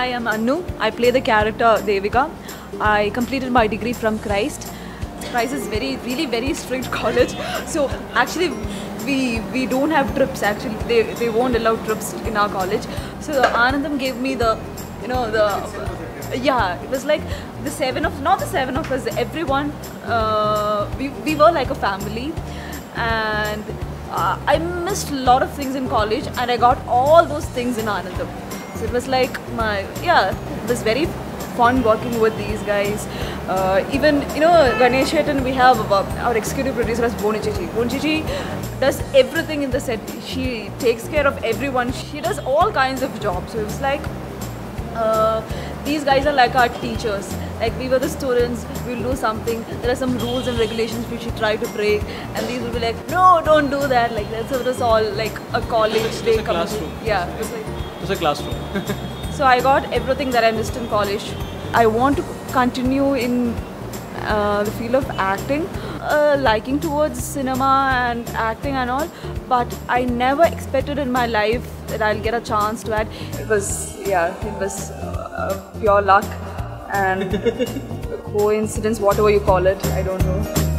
Hi, I'm Annu. I play the character Devika. I completed my degree from Christ. Christ is very, really very strict college. So actually, we we don't have trips. Actually, they they won't allow trips in our college. So Aanandam gave me the, you know the. Yeah, it was like the seven of not the seven of us. Everyone, uh, we we were like a family, and uh, I missed a lot of things in college, and I got all those things in Aanandam. So it was like my yeah, it was very fun working with these guys. Uh, even you know Ganesh Chettan, we have uh, our executive producer as Boni Chechi. Boni Chechi does everything in the set. She takes care of everyone. She does all kinds of jobs. So it was like uh, these guys are like our teachers. Like we were the students, we'll do something. There are some rules and regulations which we try to break, and these will be like, no, don't do that. Like that. So it was all like a college day. a classroom. Yeah, it was like. It's a classroom. So I got everything that I missed in college. I want to continue in uh, the field of acting, uh, liking towards cinema and acting and all. But I never expected in my life that I'll get a chance to act. It was yeah, it was uh, pure luck and coincidence, whatever you call it. I don't know.